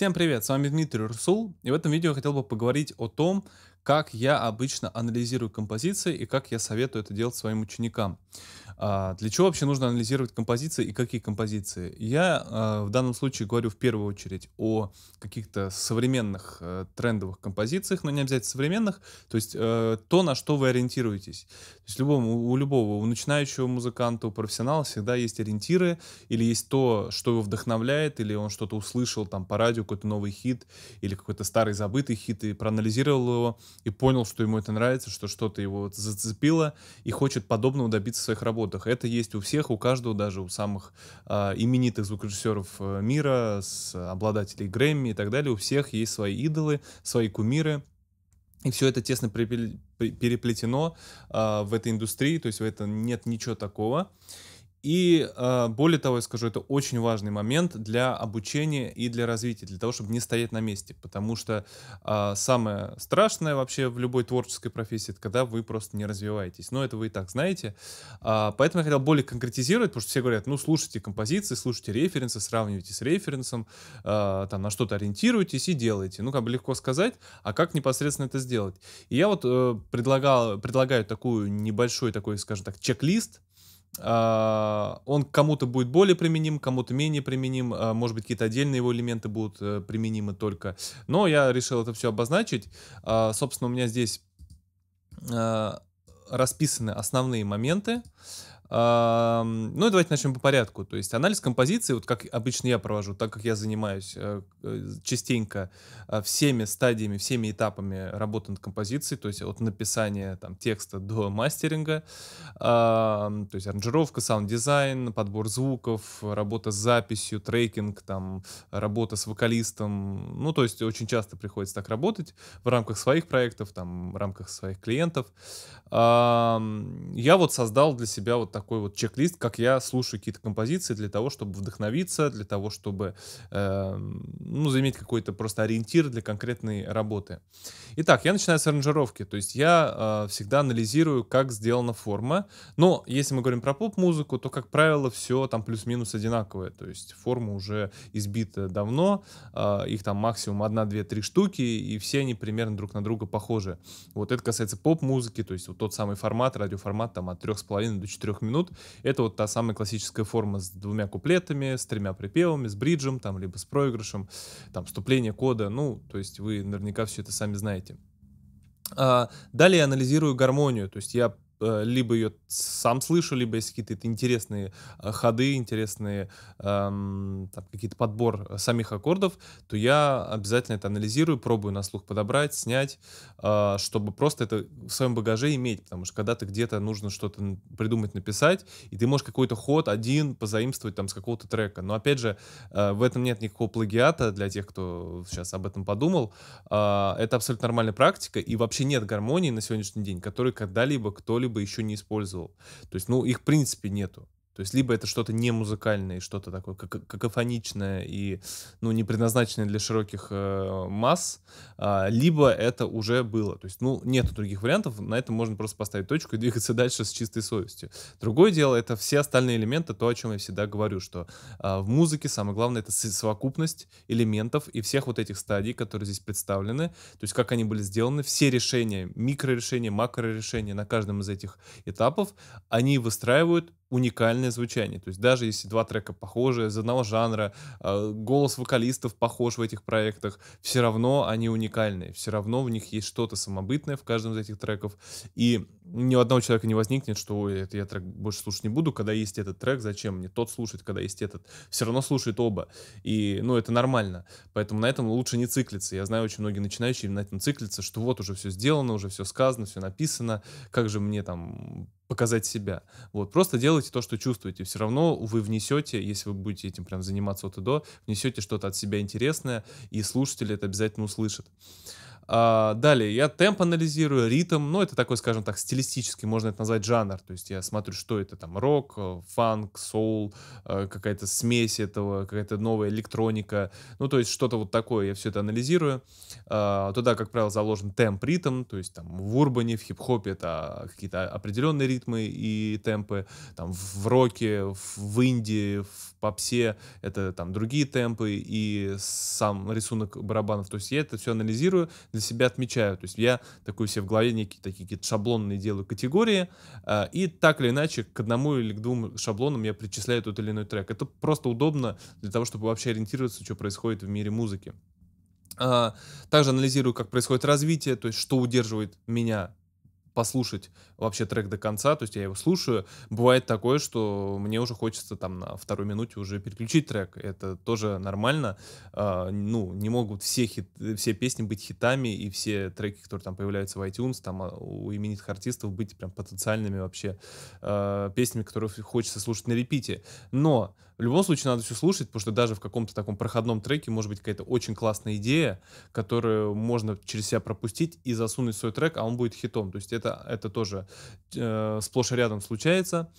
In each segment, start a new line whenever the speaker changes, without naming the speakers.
Всем привет, с вами Дмитрий Русул, и в этом видео я хотел бы поговорить о том, как я обычно анализирую композиции и как я советую это делать своим ученикам. А, для чего вообще нужно анализировать композиции и какие композиции? Я а, в данном случае говорю в первую очередь о каких-то современных э, трендовых композициях, но не обязательно современных, то есть э, то, на что вы ориентируетесь. То есть любому, у любого, у начинающего музыканта, у профессионала всегда есть ориентиры, или есть то, что его вдохновляет, или он что-то услышал там по радио, какой-то новый хит, или какой-то старый забытый хит, и проанализировал его, и понял, что ему это нравится, что что-то его зацепило, и хочет подобного добиться в своих работах работах. Это есть у всех, у каждого, даже у самых э, именитых звукорежиссеров мира, с обладателей Грэмми и так далее. У всех есть свои идолы, свои кумиры. И все это тесно переплетено э, в этой индустрии, то есть в этом нет ничего такого. И э, более того, я скажу, это очень важный момент для обучения и для развития, для того, чтобы не стоять на месте. Потому что э, самое страшное вообще в любой творческой профессии, это когда вы просто не развиваетесь. Но это вы и так знаете. Э, поэтому я хотел более конкретизировать, потому что все говорят, ну, слушайте композиции, слушайте референсы, сравнивайте с референсом, там, на что-то ориентируйтесь и делайте. Ну, как бы легко сказать, а как непосредственно это сделать? И я вот э, предлагал, предлагаю такую небольшой такой, скажем так, чек-лист, а, он кому-то будет более применим, кому-то менее применим, а, может быть, какие-то отдельные его элементы будут э, применимы только. Но я решил это все обозначить. А, собственно, у меня здесь расписаны основные моменты. Ну давайте начнем по порядку. То есть анализ композиции, вот как обычно я провожу, так как я занимаюсь э, э, частенько э, всеми стадиями, всеми этапами работы над композицией, то есть от написания там, текста до мастеринга, то есть аранжировка, саунд-дизайн, подбор звуков, работа с записью, трекинг, там, работа с вокалистом. Ну, то есть очень часто приходится так работать в рамках своих проектов, там, в рамках своих клиентов. Я вот создал для себя вот такой вот чек-лист, как я слушаю какие-то композиции для того, чтобы вдохновиться, для того, чтобы э, ну, заиметь какой-то просто ориентир для конкретной работы. Итак, я начинаю с аранжировки, то есть я э, всегда анализирую, как сделана форма, но если мы говорим про поп-музыку, то, как правило, все там плюс-минус одинаковое, то есть форма уже избита давно, э, их там максимум одна, две, три штуки, и все они примерно друг на друга похожи. Вот это касается поп-музыки, то есть вот тот самый формат, радиоформат там от 3,5 до 4 минут, минут. Это вот та самая классическая форма с двумя куплетами, с тремя припевами, с бриджем, там, либо с проигрышем, там, вступление кода. Ну, то есть вы наверняка все это сами знаете. А, далее я анализирую гармонию, то есть я либо ее сам слышу, либо есть какие-то интересные э, ходы, интересные эм, какие-то подбор самих аккордов, то я обязательно это анализирую, пробую на слух подобрать, снять, э, чтобы просто это в своем багаже иметь, потому что когда ты где-то нужно что-то придумать, написать, и ты можешь какой-то ход один позаимствовать там с какого-то трека, но опять же э, в этом нет никакого плагиата для тех, кто сейчас об этом подумал, э, это абсолютно нормальная практика, и вообще нет гармонии на сегодняшний день, которой когда-либо кто-либо кто-либо еще не использовал. То есть, ну, их в принципе нету. То есть либо это что-то не музыкальное, что-то такое как какофоничное и ну, не предназначенное для широких э, масс, э, либо это уже было. То есть, ну, нет других вариантов, на этом можно просто поставить точку и двигаться дальше с чистой совестью. Другое дело, это все остальные элементы, то, о чем я всегда говорю, что э, в музыке самое главное это совокупность элементов и всех вот этих стадий, которые здесь представлены, то есть как они были сделаны, все решения, микрорешения, макрорешения на каждом из этих этапов, они выстраивают уникальное звучание. То есть даже если два трека похожи, из одного жанра, э, голос вокалистов похож в этих проектах, все равно они уникальные, все равно в них есть что-то самобытное в каждом из этих треков. И ни у одного человека не возникнет, что Ой, это я трек больше слушать не буду, когда есть этот трек, зачем мне тот слушать, когда есть этот. Все равно слушает оба. И, ну, это нормально. Поэтому на этом лучше не циклиться. Я знаю, очень многие начинающие на этом циклятся, что вот уже все сделано, уже все сказано, все написано, как же мне там показать себя. Вот, просто делайте то, что чувствуете. Все равно вы внесете, если вы будете этим прям заниматься от и до, внесете что-то от себя интересное, и слушатели это обязательно услышат. А, далее, я темп анализирую, ритм, ну, это такой, скажем так, стилистический, можно это назвать жанр, то есть я смотрю, что это там, рок, э, фанк, соул, э, какая-то смесь этого, какая-то новая электроника, ну, то есть что-то вот такое, я все это анализирую. А, туда, как правило, заложен темп, ритм, то есть там в урбане, в хип-хопе это какие-то определенные ритмы и темпы, там в роке, в инди, в попсе это там другие темпы и сам рисунок барабанов, то есть я это все анализирую, для себя отмечаю. То есть я такой себе в голове некие такие какие-то шаблонные делаю категории, э, и так или иначе к одному или к двум шаблонам я причисляю тот или иной трек. Это просто удобно для того, чтобы вообще ориентироваться, что происходит в мире музыки. А, также анализирую, как происходит развитие, то есть что удерживает меня послушать вообще трек до конца, то есть я его слушаю. Бывает такое, что мне уже хочется там на второй минуте уже переключить трек. Это тоже нормально. А, ну, не могут все, хит, все песни быть хитами, и все треки, которые там появляются в iTunes, там а, у именитых артистов быть прям потенциальными вообще а, песнями, которые хочется слушать на репите. Но в любом случае надо все слушать, потому что даже в каком-то таком проходном треке может быть какая-то очень классная идея, которую можно через себя пропустить и засунуть в свой трек, а он будет хитом. То есть это, это тоже э, сплошь и рядом случается.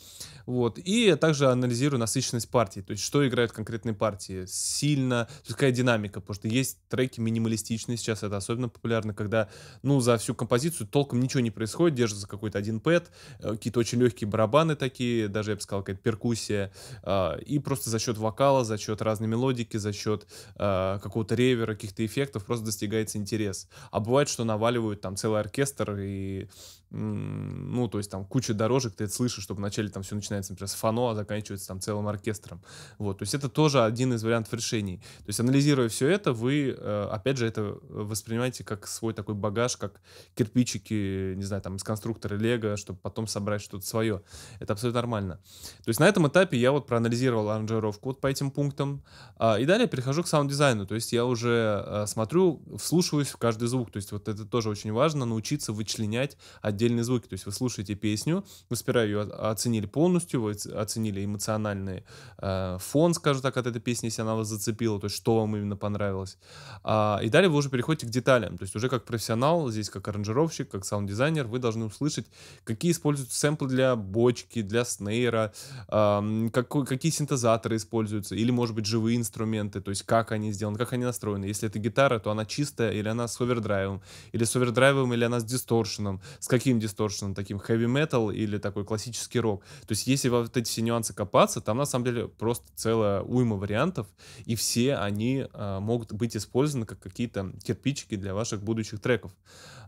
Вот. И я также анализирую насыщенность партии, то есть что играют конкретные партии, сильно, то есть какая динамика, потому что есть треки минималистичные сейчас, это особенно популярно, когда, ну, за всю композицию толком ничего не происходит, держится какой-то один пэт, э, какие-то очень легкие барабаны такие, даже, я бы сказал, какая-то перкуссия, э, и просто за счет вокала, за счет разной мелодики, за счет э, какого-то ревера, каких-то эффектов просто достигается интерес. А бывает, что наваливают там целый оркестр и ну, то есть там куча дорожек, ты это слышишь, что вначале там все начинается, например, с фано, а заканчивается там целым оркестром. Вот, то есть это тоже один из вариантов решений. То есть анализируя все это, вы, э, опять же, это воспринимаете как свой такой багаж, как кирпичики, не знаю, там, из конструктора Лего, чтобы потом собрать что-то свое. Это абсолютно нормально. То есть на этом этапе я вот проанализировал аранжировку вот по этим пунктам, а, и далее перехожу к саунд-дизайну. То есть я уже э, смотрю, вслушиваюсь в каждый звук. То есть вот это тоже очень важно, научиться вычленять отдельные звуки. То есть вы слушаете песню, вы сперва ее оценили полностью, вы оценили эмоциональный э, фон, скажем так, от этой песни, если она вас зацепила, то есть что вам именно понравилось. А, и далее вы уже переходите к деталям. То есть уже как профессионал, здесь как аранжировщик, как саунд-дизайнер, вы должны услышать, какие используются сэмплы для бочки, для снейра, какой, какие синтезаторы используются, или, может быть, живые инструменты, то есть как они сделаны, как они настроены. Если это гитара, то она чистая, или она с овердрайвом, или с овердрайвом, или она с дисторшеном, с каким дисторшеном, таким heavy metal или такой классический рок. То есть если вот эти все нюансы копаться, там на самом деле просто целая уйма вариантов, и все они а, могут быть использованы как какие-то кирпичики для ваших будущих треков.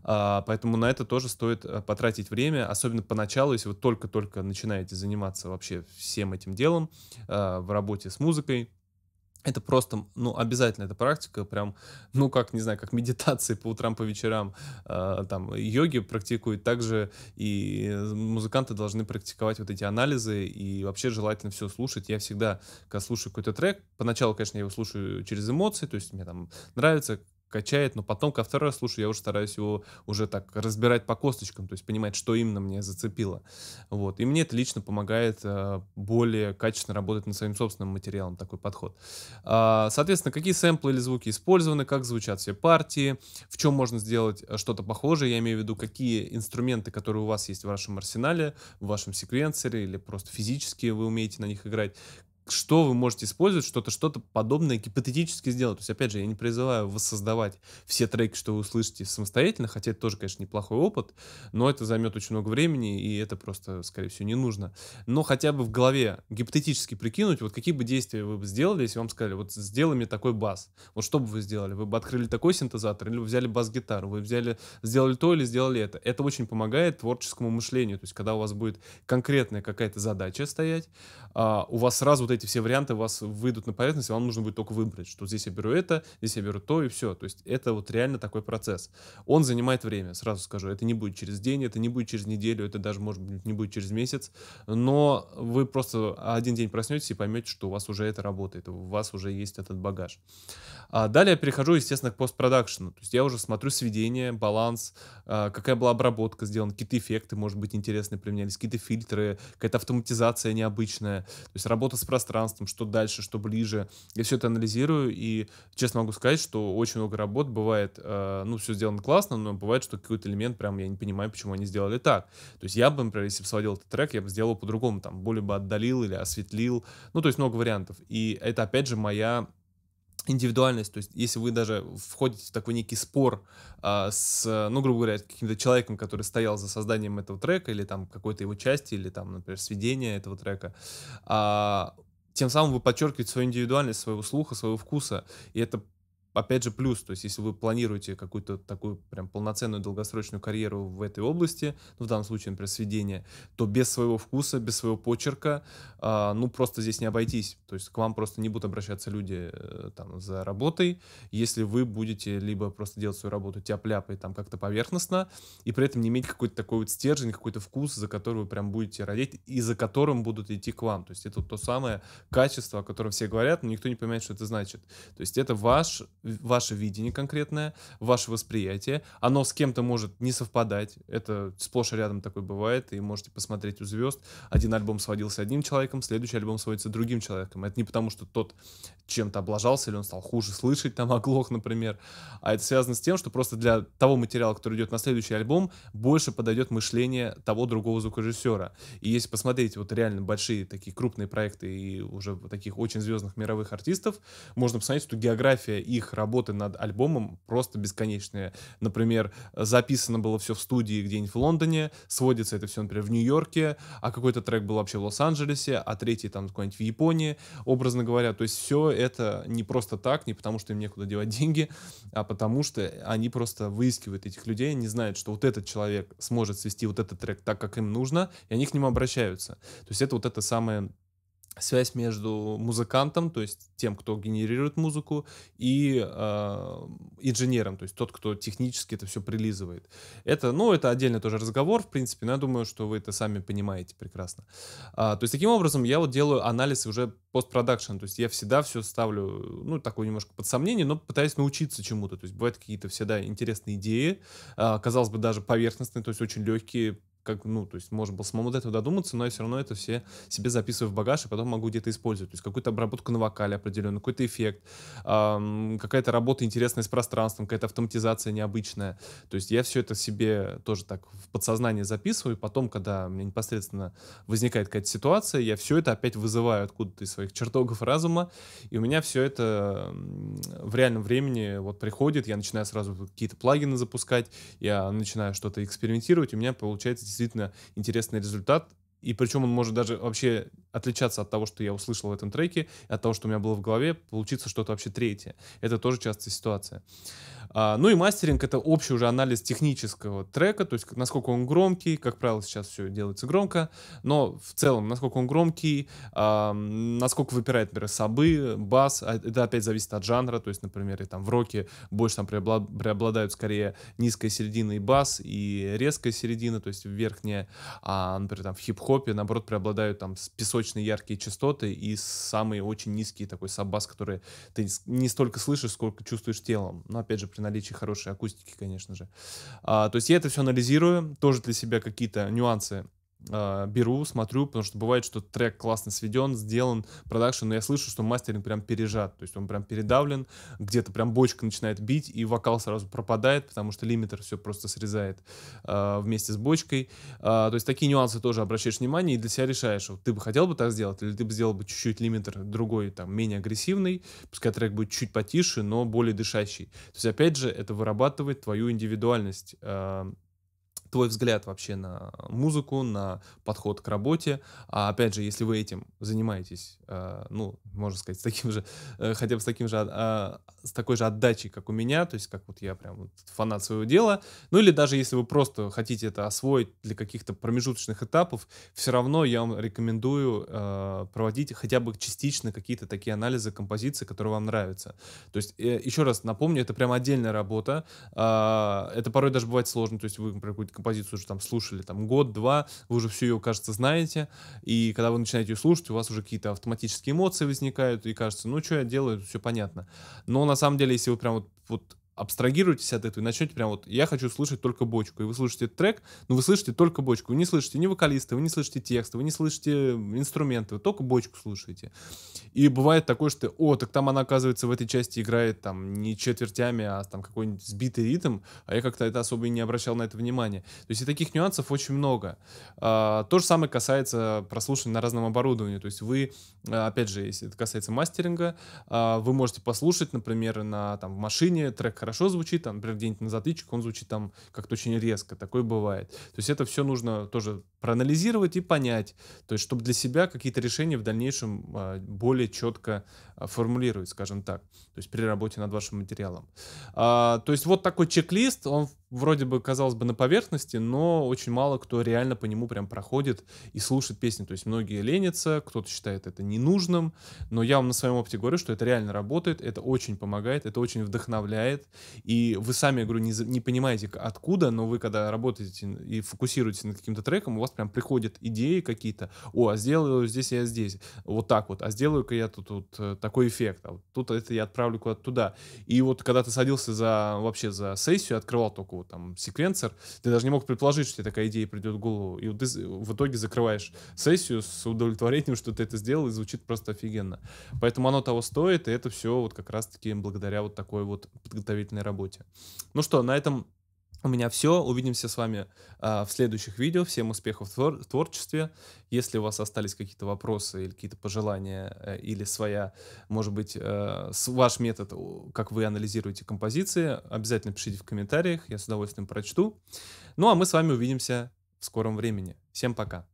А, поэтому на это тоже стоит а, потратить время, особенно поначалу, если вы только-только начинаете заниматься вообще всем этим делом а, в работе с музыкой это просто, ну, обязательно эта практика, прям, ну, как, не знаю, как медитации по утрам, по вечерам, э, там, йоги практикуют, также и музыканты должны практиковать вот эти анализы, и вообще желательно все слушать. Я всегда, когда слушаю какой-то трек, поначалу, конечно, я его слушаю через эмоции, то есть мне там нравится качает, но потом, ко второй раз слушаю, я уже стараюсь его уже так разбирать по косточкам, то есть понимать, что именно мне зацепило. Вот. И мне это лично помогает э, более качественно работать над своим собственным материалом, такой подход. А, соответственно, какие сэмплы или звуки использованы, как звучат все партии, в чем можно сделать э, что-то похожее, я имею в виду, какие инструменты, которые у вас есть в вашем арсенале, в вашем секвенсоре или просто физически вы умеете на них играть, что вы можете использовать, что-то что-то подобное гипотетически сделать. То есть, опять же, я не призываю воссоздавать все треки, что вы услышите самостоятельно, хотя это тоже, конечно, неплохой опыт, но это займет очень много времени, и это просто, скорее всего, не нужно. Но хотя бы в голове гипотетически прикинуть, вот какие бы действия вы бы сделали, если вам сказали, вот сделай мне такой бас. Вот что бы вы сделали? Вы бы открыли такой синтезатор, или вы взяли бас-гитару, вы взяли, сделали то или сделали это. Это очень помогает творческому мышлению. То есть, когда у вас будет конкретная какая-то задача стоять, а, у вас сразу вот эти все варианты у вас выйдут на поверхность, и вам нужно будет только выбрать, что здесь я беру это, здесь я беру то, и все. То есть это вот реально такой процесс. Он занимает время, сразу скажу. Это не будет через день, это не будет через неделю, это даже, может быть, не будет через месяц. Но вы просто один день проснетесь и поймете, что у вас уже это работает, у вас уже есть этот багаж. А далее я перехожу, естественно, к постпродакшену. То есть я уже смотрю сведение, баланс, а, какая была обработка сделана, какие-то эффекты, может быть, интересные применялись, какие-то фильтры, какая-то автоматизация необычная. То есть работа с пространством пространством, что дальше, что ближе. Я все это анализирую, и честно могу сказать, что очень много работ бывает, э, ну, все сделано классно, но бывает, что какой-то элемент прям я не понимаю, почему они сделали так. То есть я бы, например, если бы сводил этот трек, я бы сделал по-другому, там, более бы отдалил или осветлил, ну, то есть много вариантов. И это, опять же, моя индивидуальность, то есть если вы даже входите в такой некий спор а, с, ну, грубо говоря, каким-то человеком, который стоял за созданием этого трека, или там какой-то его части, или там, например, сведения этого трека, а, тем самым вы подчеркиваете свою индивидуальность, своего слуха, своего вкуса, и это опять же, плюс, то есть если вы планируете какую-то такую прям полноценную долгосрочную карьеру в этой области, ну, в данном случае, например, сведения, то без своего вкуса, без своего почерка, э, ну, просто здесь не обойтись. То есть к вам просто не будут обращаться люди э, там за работой, если вы будете либо просто делать свою работу тяп-ляпой там как-то поверхностно, и при этом не иметь какой-то такой вот стержень, какой-то вкус, за который вы прям будете родить, и за которым будут идти к вам. То есть это то самое качество, о котором все говорят, но никто не понимает, что это значит. То есть это ваш ваше видение конкретное, ваше восприятие. Оно с кем-то может не совпадать. Это сплошь и рядом такое бывает. И можете посмотреть у звезд. Один альбом сводился одним человеком, следующий альбом сводится другим человеком. Это не потому, что тот чем-то облажался или он стал хуже слышать, там оглох, например. А это связано с тем, что просто для того материала, который идет на следующий альбом, больше подойдет мышление того другого звукорежиссера. И если посмотреть вот реально большие такие крупные проекты и уже таких очень звездных мировых артистов, можно посмотреть, что география их работы над альбомом просто бесконечные. Например, записано было все в студии где-нибудь в Лондоне, сводится это все, например, в Нью-Йорке, а какой-то трек был вообще в Лос-Анджелесе, а третий там какой-нибудь в Японии, образно говоря. То есть все это не просто так, не потому что им некуда девать деньги, а потому что они просто выискивают этих людей, они знают, что вот этот человек сможет свести вот этот трек так, как им нужно, и они к нему обращаются. То есть это вот это самое связь между музыкантом, то есть тем, кто генерирует музыку, и э, инженером, то есть тот, кто технически это все прилизывает. Это, ну, это отдельный тоже разговор, в принципе, но я думаю, что вы это сами понимаете прекрасно. А, то есть таким образом я вот делаю анализ уже постпродакшн, то есть я всегда все ставлю, ну, такое немножко под сомнение, но пытаюсь научиться чему-то, то есть бывают какие-то всегда интересные идеи, а, казалось бы, даже поверхностные, то есть очень легкие, как, ну, то есть можно было самому до этого додуматься, но я все равно это все себе записываю в багаж, и потом могу где-то использовать. То есть какую-то обработку на вокале определенную, какой-то эффект, эм, какая-то работа интересная с пространством, какая-то автоматизация необычная. То есть я все это себе тоже так в подсознание записываю, и потом, когда у меня непосредственно возникает какая-то ситуация, я все это опять вызываю откуда-то из своих чертогов разума, и у меня все это в реальном времени вот приходит, я начинаю сразу какие-то плагины запускать, я начинаю что-то экспериментировать, и у меня получается действительно интересный результат, и причем он может даже вообще отличаться от того, что я услышал в этом треке, от того, что у меня было в голове, получиться что-то вообще третье. Это тоже частая ситуация. А, ну и мастеринг — это общий уже анализ технического трека, то есть насколько он громкий, как правило, сейчас все делается громко, но в целом, насколько он громкий, а, насколько выпирает, например, сабы, бас, а, это опять зависит от жанра, то есть, например, и там в роке больше там преобладают скорее низкая середина и бас, и резкая середина, то есть верхняя, а, например, там в хип-хопе, наоборот, преобладают там песочные яркие частоты и самые очень низкие такой саб-бас, который ты не столько слышишь, сколько чувствуешь телом. Но, опять же, при наличии хорошей акустики, конечно же. А, то есть я это все анализирую, тоже для себя какие-то нюансы э, беру, смотрю, потому что бывает, что трек классно сведен, сделан, продакшн, но я слышу, что мастеринг прям пережат, то есть он прям передавлен, где-то прям бочка начинает бить, и вокал сразу пропадает, потому что лимитер все просто срезает э, вместе с бочкой. Э, то есть такие нюансы тоже обращаешь внимание и для себя решаешь, вот ты бы хотел бы так сделать, или ты бы сделал бы чуть-чуть лимитер другой, там, менее агрессивный, пускай трек будет чуть потише, но более дышащий. То есть, опять же, это вырабатывает твою индивидуальность. Э, твой взгляд вообще на музыку, на подход к работе. А опять же, если вы этим занимаетесь, э, ну, можно сказать, с таким же, э, хотя бы с таким же, э, с такой же отдачей, как у меня, то есть как вот я прям фанат своего дела, ну или даже если вы просто хотите это освоить для каких-то промежуточных этапов, все равно я вам рекомендую э, проводить хотя бы частично какие-то такие анализы композиции, которые вам нравятся. То есть, э, еще раз напомню, это прям отдельная работа, э, это порой даже бывает сложно, то есть вы, какую-то композицию уже там слушали там год-два, вы уже всю ее, кажется, знаете, и когда вы начинаете ее слушать, у вас уже какие-то автоматические эмоции возникают, и кажется, ну что я делаю, все понятно. Но на самом деле, если вы прям вот, вот абстрагируйтесь от этого и начнете прям вот, я хочу слышать только бочку, и вы слушаете трек, но вы слышите только бочку, вы не слышите ни вокалиста, вы не слышите текста, вы не слышите инструменты, вы только бочку слушаете. И бывает такое, что, о, так там она, оказывается, в этой части играет там не четвертями, а там какой-нибудь сбитый ритм, а я как-то это особо и не обращал на это внимания. То есть и таких нюансов очень много. А, то же самое касается прослушивания на разном оборудовании, то есть вы, опять же, если это касается мастеринга, а, вы можете послушать, например, на там в машине трек хорошо звучит, там, например, где-нибудь на затычках он звучит там как-то очень резко, такое бывает. То есть это все нужно тоже проанализировать и понять, то есть чтобы для себя какие-то решения в дальнейшем а, более четко а, формулировать, скажем так, то есть при работе над вашим материалом. А, то есть вот такой чек-лист, он вроде бы, казалось бы, на поверхности, но очень мало кто реально по нему прям проходит и слушает песни. То есть многие ленятся, кто-то считает это ненужным, но я вам на своем опыте говорю, что это реально работает, это очень помогает, это очень вдохновляет, и вы сами, я говорю, не, не понимаете откуда, но вы когда работаете и фокусируетесь над каким-то треком, у вас прям приходят идеи какие-то, о, а сделаю здесь я здесь, вот так вот, а сделаю-ка я тут, тут э, такой эффект, а вот тут это я отправлю куда-то туда. И вот когда ты садился за вообще за сессию, открывал только там секвенсор, ты даже не мог предположить, что тебе такая идея придет в голову. И ты в итоге закрываешь сессию с удовлетворением, что ты это сделал, и звучит просто офигенно. Поэтому оно того стоит, и это все вот как раз-таки благодаря вот такой вот подготовительной работе. Ну что, на этом у меня все. Увидимся с вами а, в следующих видео. Всем успехов в, твор- творчестве. Если у вас остались какие-то вопросы или какие-то пожелания, э, или своя, может быть, э, ваш метод, как вы анализируете композиции, обязательно пишите в комментариях. Я с удовольствием прочту. Ну а мы с вами увидимся в скором времени. Всем пока.